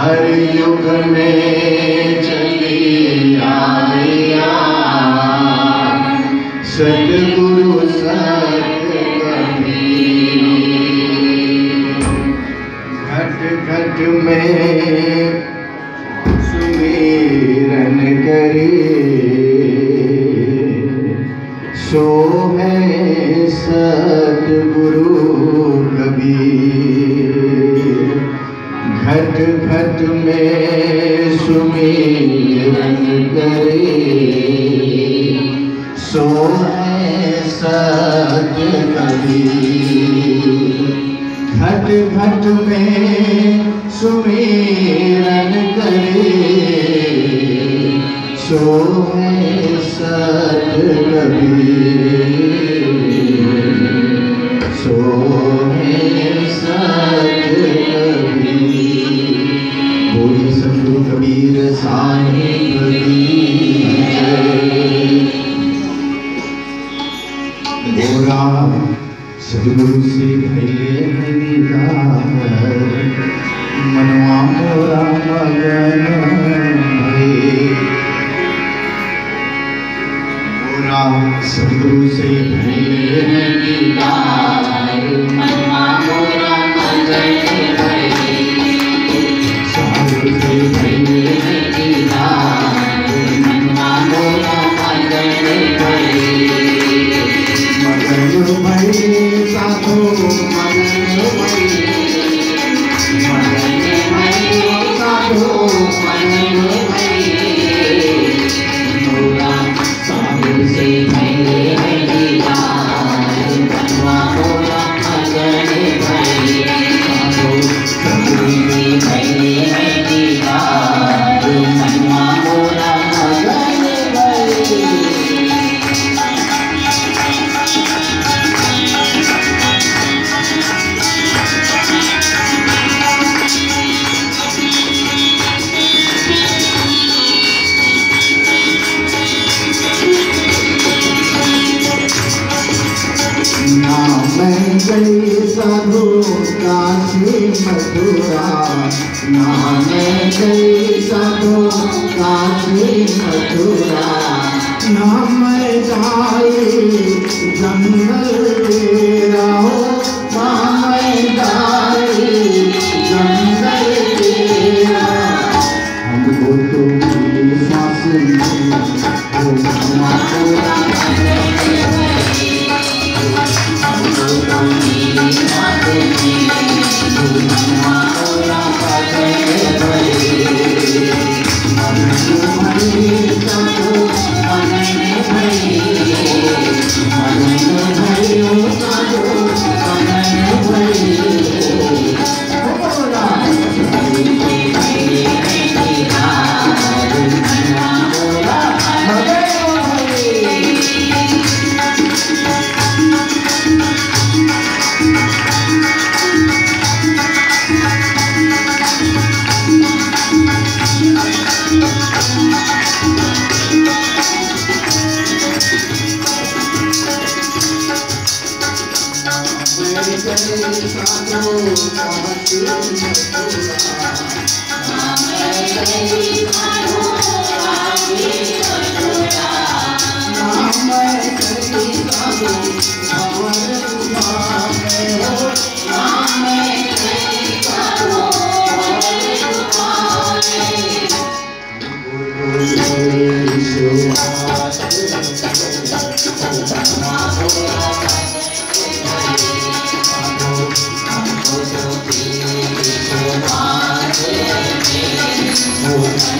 हर युग में चली आइया सतगुरु घट घट में सुमिरन करे। सो है सतगुरु कबीर। घट में सुमिरन करे सो सत कबीर घट घट में सुमिरन करे सो सत कबीर सो कबीर साहिब मथुरा नाम गई साधु काशी मथुरा नाम गाई जंगल Lord.